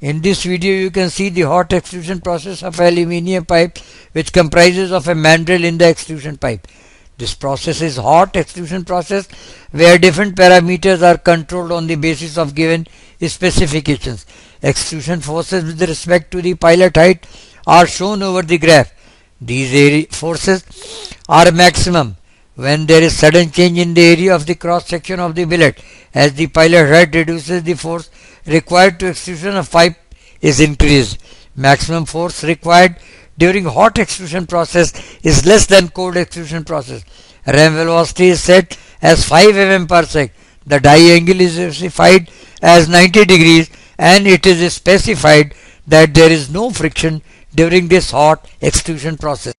In this video you can see the hot extrusion process of aluminium pipe which comprises of a mandrel in the extrusion pipe. This process is hot extrusion process where different parameters are controlled on the basis of given specifications. Extrusion forces with respect to the billet height are shown over the graph. These forces are maximum when there is sudden change in the area of the cross section of the billet as the billet height reduces the force required to extrusion of pipe is increased. Maximum force required during hot extrusion process is less than cold extrusion process. Ram velocity is set as 5 mm per sec. The die angle is specified as 90 degrees and it is specified that there is no friction during this hot extrusion process.